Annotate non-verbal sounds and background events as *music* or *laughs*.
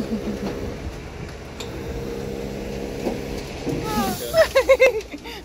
Okay. *laughs*